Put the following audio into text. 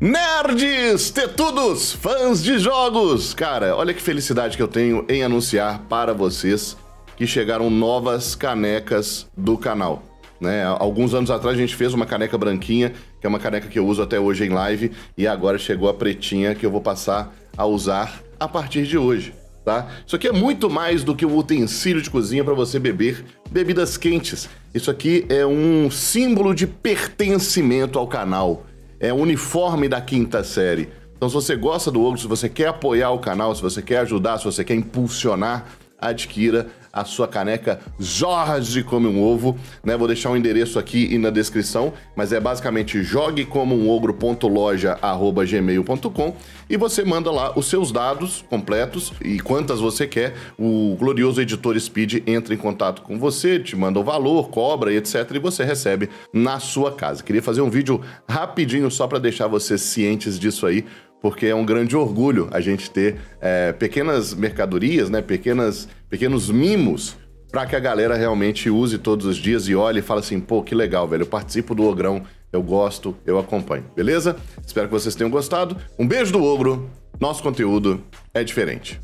Nerds, tetudos, fãs de jogos! Cara, olha que felicidade que eu tenho em anunciar para vocês que chegaram novas canecas do canal. Né? Alguns anos atrás a gente fez uma caneca branquinha, que é uma caneca que eu uso até hoje em live, e agora chegou a pretinha que eu vou passar a usar a partir de hoje. Tá? Isso aqui é muito mais do que um utensílio de cozinha para você beber bebidas quentes. Isso aqui é um símbolo de pertencimento ao canal é uniforme da quinta série. Então, se você gosta do Ogro, se você quer apoiar o canal, se você quer ajudar, se você quer impulsionar, adquira a sua caneca Jorge Come um Ovo, né? Vou deixar o um endereço aqui e na descrição, mas é basicamente joguecomoumogro.loja@gmail.com e você manda lá os seus dados completos e quantas você quer. O glorioso editor Speed entra em contato com você, te manda o valor, cobra etc e você recebe na sua casa. Queria fazer um vídeo rapidinho só para deixar vocês cientes disso aí, porque é um grande orgulho a gente ter é, pequenas mercadorias, né, pequenas, pequenos mimos para que a galera realmente use todos os dias e olhe e fale assim, pô, que legal, velho, eu participo do Ogrão, eu gosto, eu acompanho, beleza? Espero que vocês tenham gostado. Um beijo do Ogro, nosso conteúdo é diferente.